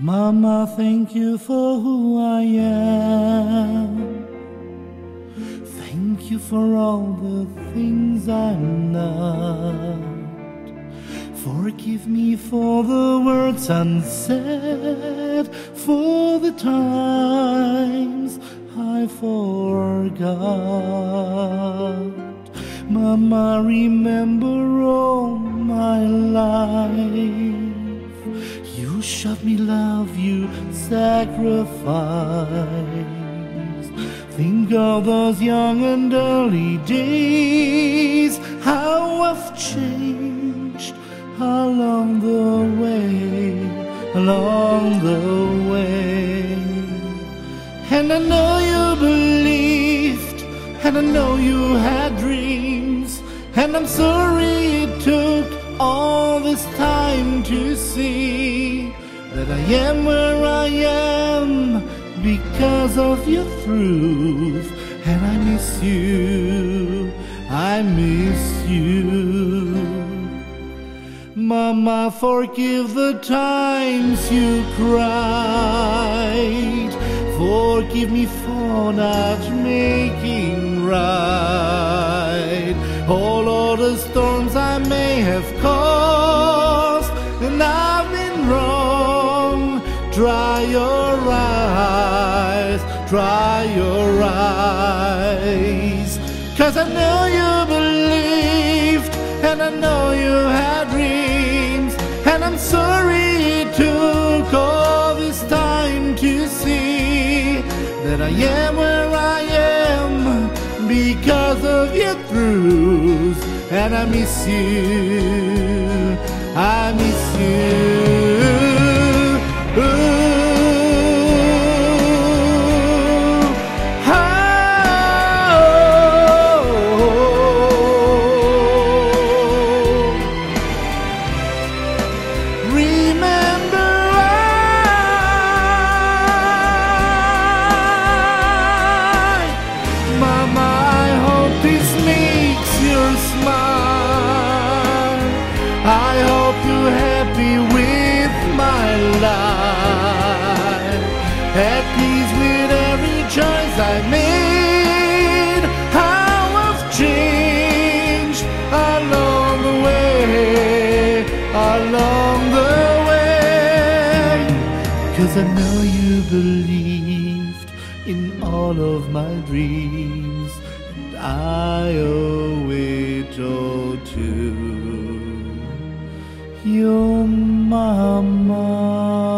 Mama, thank you for who I am. Thank you for all the things I'm not. Forgive me for the words unsaid, for the times I forgot. Mama, remember all my life. You showed me love, you sacrificed. Think of those young and early days, how I've changed along the way, along the way. And I know you believed, and I know you had dreams, and I'm sorry it took all this time to see that I am where I am because of your truth, and I miss you, I miss you. Mama, forgive the times you cried. Forgive me for not making right have caused, and I've been wrong. Dry your eyes, dry your eyes, cause I know you believed, and I know you had dreams, and I'm sorry it took all this time to see that I am I am because of your truth, and I miss you, I miss you. Life. At peace with every choice I made. How I've changed along the way, along the way. Cause I know you believed in all of my dreams, and I owe it all to your mama.